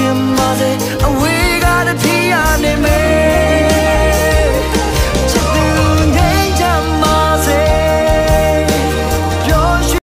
your mother.